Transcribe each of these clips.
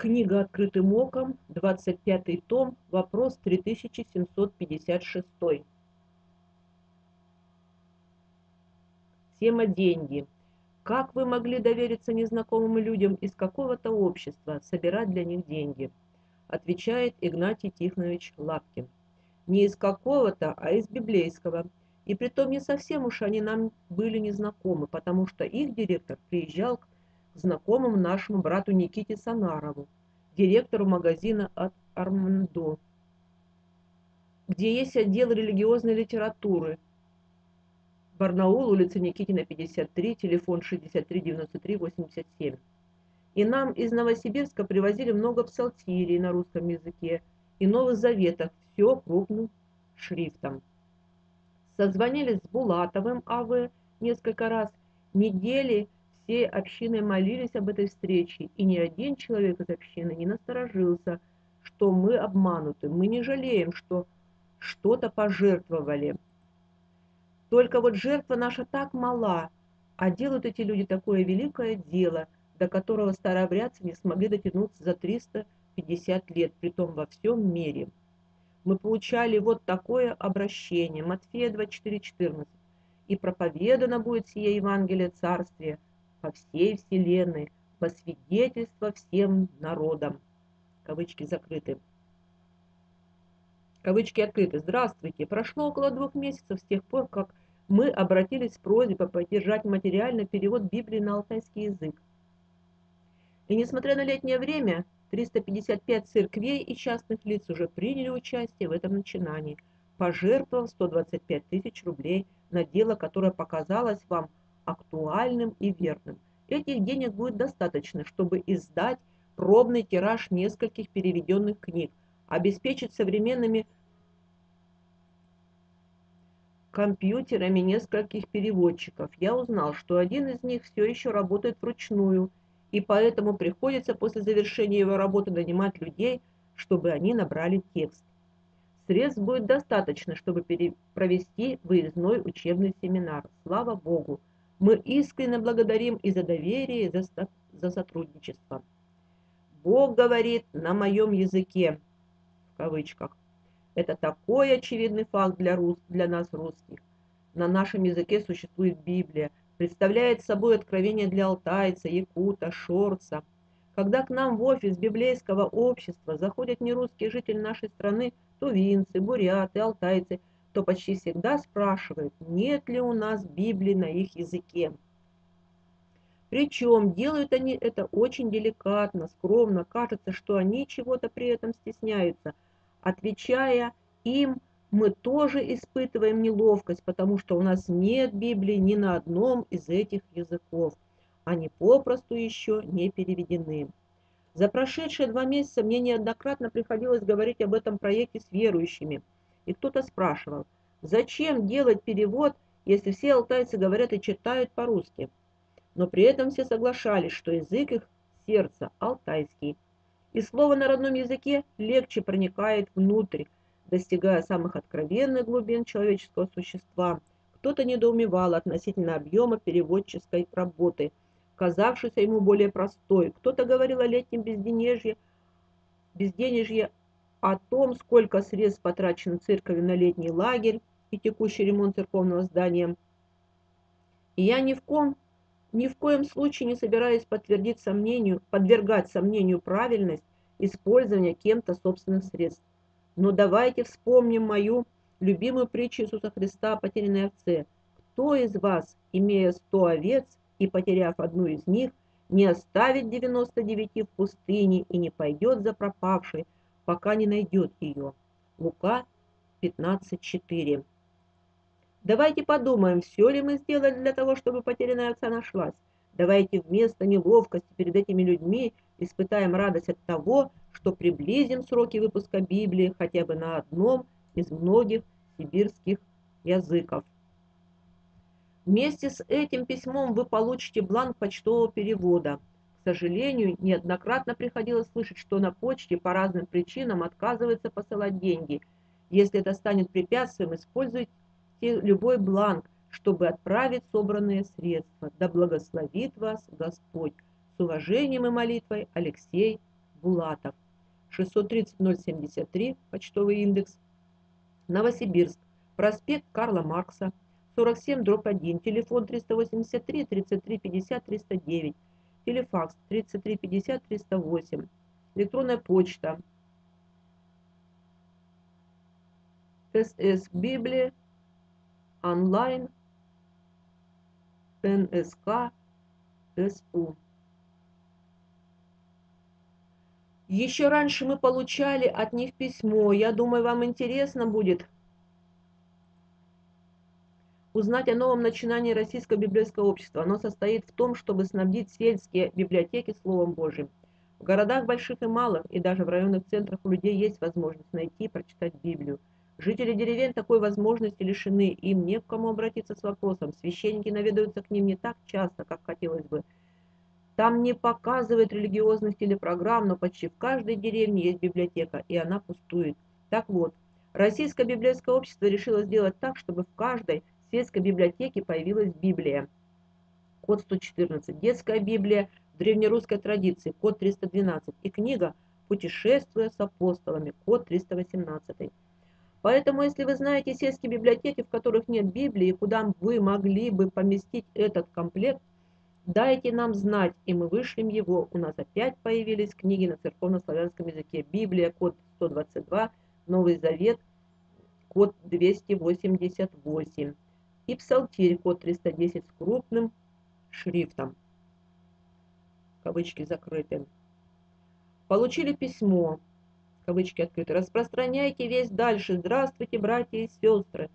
Книга «Открытым оком», 25 том, вопрос 3756. Тема «Деньги». Как вы могли довериться незнакомым людям из какого-то общества, собирать для них деньги? Отвечает Игнатий Тихонович Лапкин. Не из какого-то, а из библейского. И притом не совсем уж они нам были незнакомы, потому что их директор приезжал к знакомому нашему брату Никите Санарову, директору магазина от Армандо, где есть отдел религиозной литературы. Барнаул, улица Никитина, 53, телефон 63 93 87. И нам из Новосибирска привозили много псалтирий на русском языке и Новых Заветов, все крупным шрифтом. Созвонились с Булатовым А.В. несколько раз, недели всей общиной молились об этой встрече, и ни один человек из общины не насторожился, что мы обмануты. Мы не жалеем, что что-то пожертвовали. Только вот жертва наша так мала, а делают эти люди такое великое дело, до которого старообрядцы не смогли дотянуться за 350 лет, притом во всем мире. Мы получали вот такое обращение, Матфея 24:14. «И проповедано будет сие Евангелие Царствия, по всей вселенной, во свидетельство всем народам. Кавычки закрыты. Кавычки открыты. Здравствуйте. Прошло около двух месяцев с тех пор, как мы обратились с просьбой поддержать материальный перевод Библии на алтайский язык. И несмотря на летнее время, 355 церквей и частных лиц уже приняли участие в этом начинании, пожертвовав 125 тысяч рублей на дело, которое показалось вам актуальным и верным. Этих денег будет достаточно, чтобы издать пробный тираж нескольких переведенных книг, обеспечить современными компьютерами нескольких переводчиков. Я узнал, что один из них все еще работает вручную, и поэтому приходится после завершения его работы нанимать людей, чтобы они набрали текст. Средств будет достаточно, чтобы провести выездной учебный семинар. Слава Богу! Мы искренне благодарим и за доверие, и за, за сотрудничество. Бог говорит на моем языке, в кавычках. Это такой очевидный факт для, рус, для нас русских. На нашем языке существует Библия, представляет собой откровение для алтайца, якута, шорца. Когда к нам в офис библейского общества заходят нерусские жители нашей страны, тувинцы, буряты, алтайцы – то почти всегда спрашивают, нет ли у нас Библии на их языке. Причем делают они это очень деликатно, скромно, кажется, что они чего-то при этом стесняются. Отвечая им, мы тоже испытываем неловкость, потому что у нас нет Библии ни на одном из этих языков. Они попросту еще не переведены. За прошедшие два месяца мне неоднократно приходилось говорить об этом проекте с верующими – и кто-то спрашивал, зачем делать перевод, если все алтайцы говорят и читают по-русски? Но при этом все соглашались, что язык их сердца алтайский. И слово на родном языке легче проникает внутрь, достигая самых откровенных глубин человеческого существа. Кто-то недоумевал относительно объема переводческой работы, казавшейся ему более простой. Кто-то говорил о летнем безденежье, безденежье о том, сколько средств потрачено церковью на летний лагерь и текущий ремонт церковного здания. И я ни в ком ни в коем случае не собираюсь подтвердить сомнению, подвергать сомнению правильность использования кем-то собственных средств. Но давайте вспомним мою любимую притчу Иисуса Христа о потерянной овце. Кто из вас, имея сто овец и потеряв одну из них, не оставит 99 в пустыне и не пойдет за пропавшей, пока не найдет ее. Лука 15.4. Давайте подумаем, все ли мы сделали для того, чтобы потерянная овца нашлась. Давайте вместо неловкости перед этими людьми испытаем радость от того, что приблизим сроки выпуска Библии хотя бы на одном из многих сибирских языков. Вместе с этим письмом вы получите бланк почтового перевода – к сожалению, неоднократно приходилось слышать, что на почте по разным причинам отказывается посылать деньги. Если это станет препятствием, используйте любой бланк, чтобы отправить собранные средства. Да благословит вас Господь. С уважением и молитвой Алексей Булатов. 630-073, почтовый индекс. Новосибирск, проспект Карла Маркса, 47 дробь 1, телефон 383 33 50 309, телефакс 33 50 308, электронная почта СС Библия онлайн НСК СУ. Еще раньше мы получали от них письмо. Я думаю, вам интересно будет узнать о новом начинании Российского библейского общества. Оно состоит в том, чтобы снабдить сельские библиотеки Словом Божьим. В городах больших и малых, и даже в районных центрах у людей есть возможность найти и прочитать Библию. Жители деревень такой возможности лишены, им не к кому обратиться с вопросом. Священники наведаются к ним не так часто, как хотелось бы. Там не показывают религиозных телепрограмм, но почти в каждой деревне есть библиотека, и она пустует. Так вот, Российское библейское общество решило сделать так, чтобы в каждой сельской библиотеке появилась Библия. Код 114. Детская Библия в древнерусской традиции. Код 312. И книга «Путешествуя с апостолами». Код 318. Поэтому, если вы знаете сельские библиотеки, в которых нет Библии, куда вы могли бы поместить этот комплект, Дайте нам знать, и мы вышлем его. У нас опять появились книги на церковно-славянском языке. Библия, код 122, Новый Завет, код 288. И Псалтирь, код 310 с крупным шрифтом. Кавычки закрыты. Получили письмо. Кавычки открыты. Распространяйте весь дальше. Здравствуйте, братья и сестры.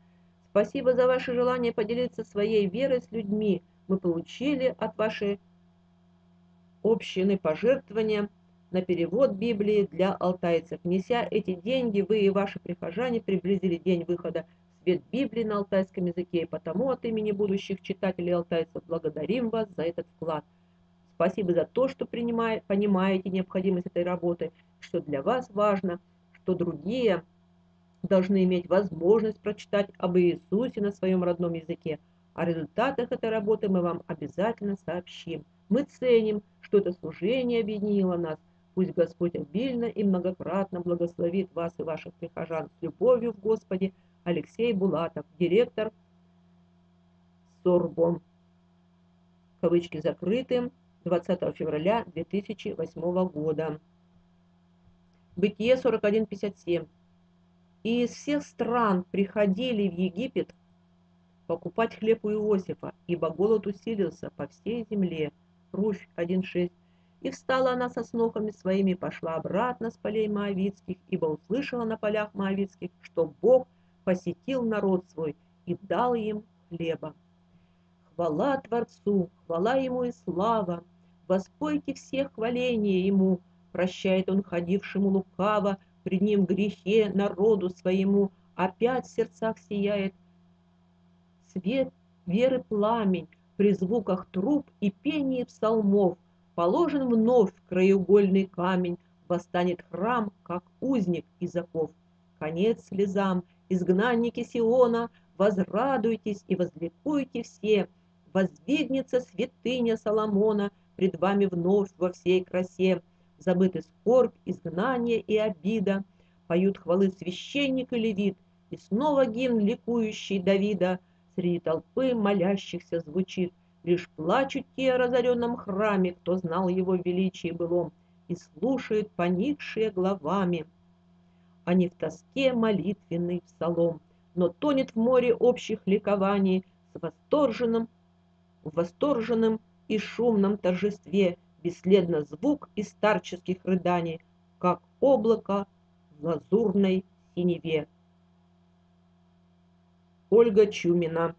Спасибо за ваше желание поделиться своей верой с людьми мы получили от вашей общины пожертвования на перевод Библии для алтайцев. Неся эти деньги, вы и ваши прихожане приблизили день выхода свет Библии на алтайском языке, и потому от имени будущих читателей алтайцев благодарим вас за этот вклад. Спасибо за то, что принимает, понимаете необходимость этой работы, что для вас важно, что другие должны иметь возможность прочитать об Иисусе на своем родном языке, о результатах этой работы мы вам обязательно сообщим. Мы ценим, что это служение объединило нас. Пусть Господь обильно и многократно благословит вас и ваших прихожан с любовью в Господе. Алексей Булатов, директор Сорбон. Кавычки закрыты. 20 февраля 2008 года. Бытие 41.57. И из всех стран приходили в Египет покупать хлеб у Иосифа, ибо голод усилился по всей земле. Руфь 1.6. И встала она со снохами своими, пошла обратно с полей Моавицких, ибо услышала на полях Моавицких, что Бог посетил народ свой и дал им хлеба. Хвала Творцу, хвала Ему и слава, воспойте всех хваление Ему, прощает Он ходившему лукаво, пред Ним грехе народу своему, опять в сердцах сияет свет, веры пламень, при звуках труб и пении псалмов, положен вновь краеугольный камень, восстанет храм, как узник из оков. Конец слезам, изгнанники Сиона, возрадуйтесь и возликуйте все, воздвигнется святыня Соломона пред вами вновь во всей красе. Забыты скорбь, изгнание и обида, поют хвалы священник и левит, и снова гимн ликующий Давида — Среди толпы молящихся звучит, Лишь плачут те о разоренном храме, Кто знал его величие былом, И слушает поникшие главами. А не в тоске молитвенный псалом, Но тонет в море общих ликований С восторженным, восторженном и шумном торжестве Бесследно звук из старческих рыданий, Как облако в лазурной синеве. Ольга Чумина